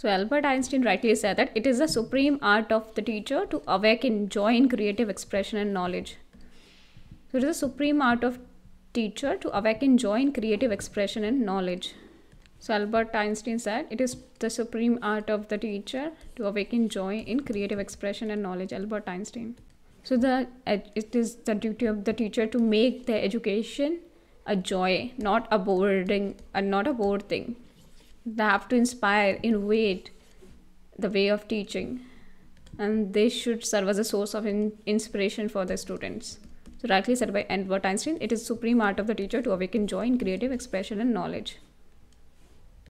So Albert Einstein rightly said that it is the supreme art of the teacher to awaken joy in creative expression and knowledge. So it is the supreme art of teacher to awaken joy in creative expression and knowledge. So Albert Einstein said it is the supreme art of the teacher to awaken joy in creative expression and knowledge. Albert Einstein. So the it is the duty of the teacher to make the education a joy, not a boring and not a bored thing. They have to inspire, innovate the way of teaching, and they should serve as a source of in- inspiration for the students. So rightly said by Albert Einstein, it is supreme art of the teacher to awaken joy in creative expression and knowledge.